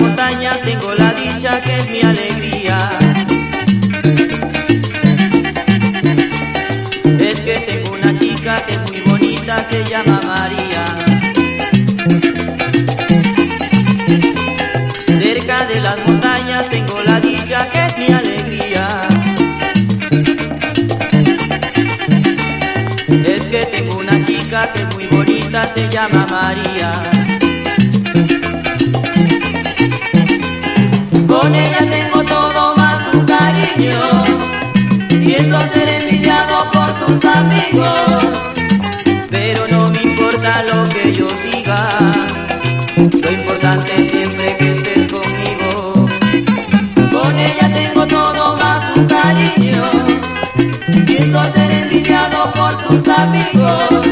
montañas tengo la dicha que es mi alegría. Es que tengo una chica que es muy bonita, se llama María. Cerca de las montañas tengo la dicha que es mi alegría. Es que tengo una chica que es muy bonita, se llama María. Siento ser envidiado por tus amigos, pero no me importa lo que ellos digan, lo importante es siempre que estés conmigo. Con ella tengo todo más un cariño, siento ser envidiado por tus amigos,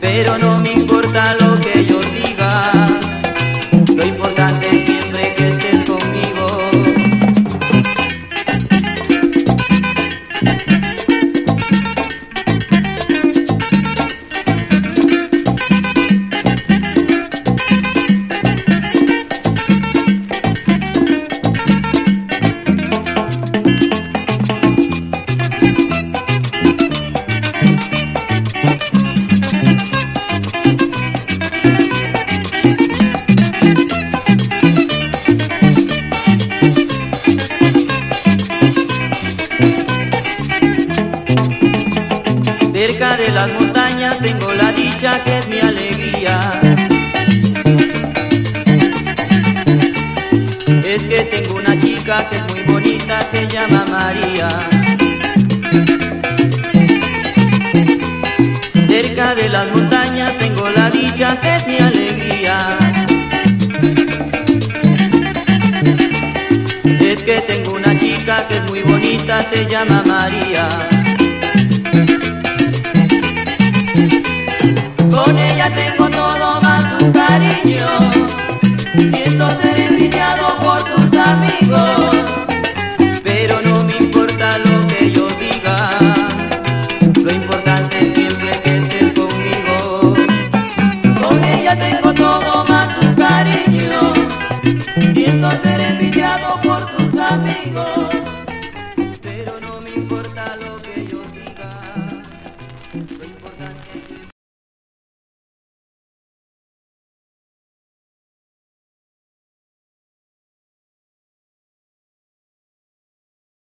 pero no me importa lo que ellos Montañas tengo la dicha que es mi alegría. Es que tengo una chica que es muy bonita, se llama María. Cerca de las montañas tengo la dicha que es mi alegría. Es que tengo una chica que es muy bonita, se llama María. ella tengo todo más tu cariño. Siento ser envidiado por tus amigos, pero no me importa lo que yo diga. Lo importante siempre que estés conmigo. Con ella tengo todo más tu cariño. Siento ser envidiado por tus amigos.